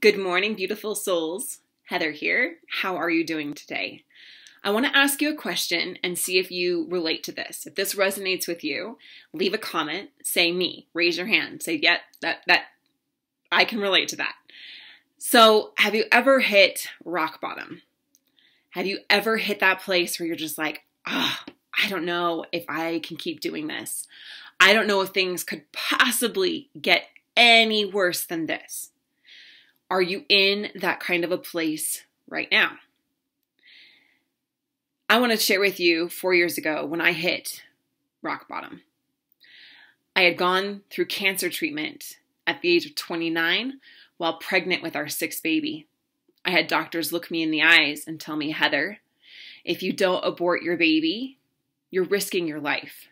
Good morning, beautiful souls. Heather here. How are you doing today? I want to ask you a question and see if you relate to this. If this resonates with you, leave a comment, say me, raise your hand, say, yeah, that, that, I can relate to that. So, have you ever hit rock bottom? Have you ever hit that place where you're just like, ah, oh, I don't know if I can keep doing this. I don't know if things could possibly get any worse than this. Are you in that kind of a place right now? I want to share with you four years ago when I hit rock bottom. I had gone through cancer treatment at the age of 29 while pregnant with our sixth baby. I had doctors look me in the eyes and tell me, Heather, if you don't abort your baby, you're risking your life.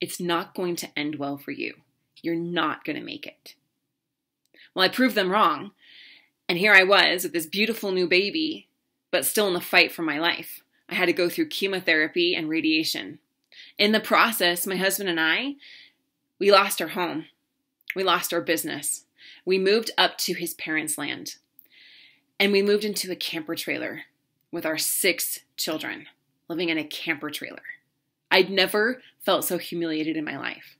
It's not going to end well for you. You're not going to make it. Well, I proved them wrong and here I was with this beautiful new baby, but still in the fight for my life. I had to go through chemotherapy and radiation. In the process, my husband and I, we lost our home. We lost our business. We moved up to his parents' land. And we moved into a camper trailer with our six children, living in a camper trailer. I'd never felt so humiliated in my life.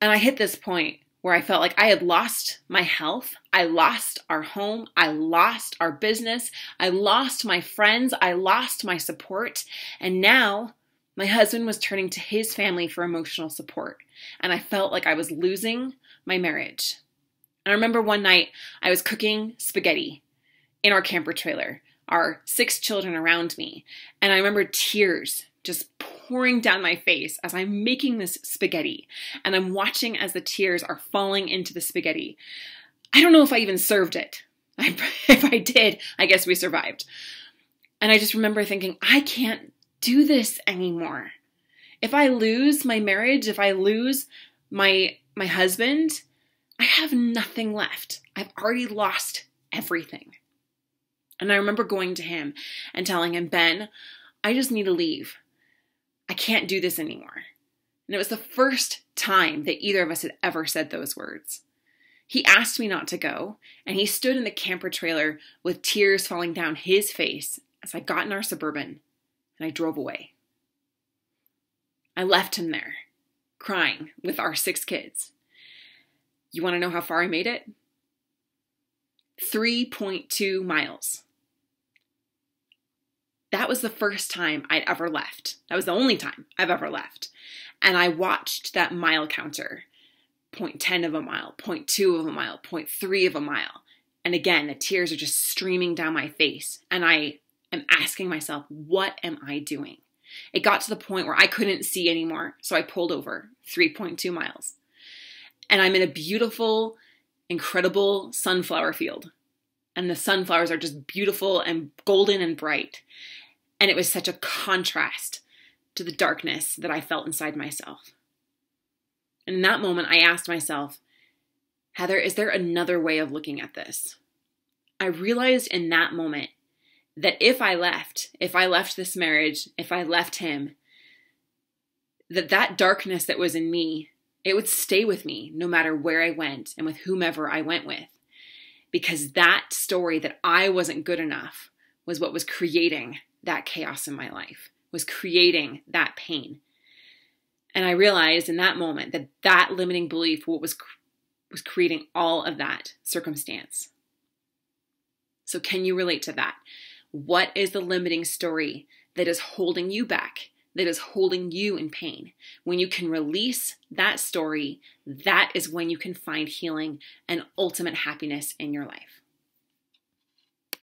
And I hit this point where I felt like I had lost my health, I lost our home, I lost our business, I lost my friends, I lost my support, and now my husband was turning to his family for emotional support, and I felt like I was losing my marriage. And I remember one night I was cooking spaghetti in our camper trailer, our six children around me, and I remember tears just pouring down my face as I'm making this spaghetti and I'm watching as the tears are falling into the spaghetti. I don't know if I even served it. I, if I did, I guess we survived. And I just remember thinking, I can't do this anymore. If I lose my marriage, if I lose my my husband, I have nothing left. I've already lost everything. And I remember going to him and telling him, Ben, I just need to leave. I can't do this anymore. And it was the first time that either of us had ever said those words. He asked me not to go, and he stood in the camper trailer with tears falling down his face as I got in our suburban and I drove away. I left him there, crying with our six kids. You want to know how far I made it? 3.2 miles that was the first time I'd ever left. That was the only time I've ever left. And I watched that mile counter 0.10 of a mile, 0.2 of a mile, 0.3 of a mile. And again, the tears are just streaming down my face. And I am asking myself, what am I doing? It got to the point where I couldn't see anymore. So I pulled over 3.2 miles. And I'm in a beautiful, incredible sunflower field. And the sunflowers are just beautiful and golden and bright. And it was such a contrast to the darkness that I felt inside myself. And in that moment, I asked myself, Heather, is there another way of looking at this? I realized in that moment that if I left, if I left this marriage, if I left him, that that darkness that was in me, it would stay with me no matter where I went and with whomever I went with. Because that story that I wasn't good enough was what was creating that chaos in my life, was creating that pain. And I realized in that moment that that limiting belief what was was creating all of that circumstance. So can you relate to that? What is the limiting story that is holding you back? That is holding you in pain. When you can release that story, that is when you can find healing and ultimate happiness in your life.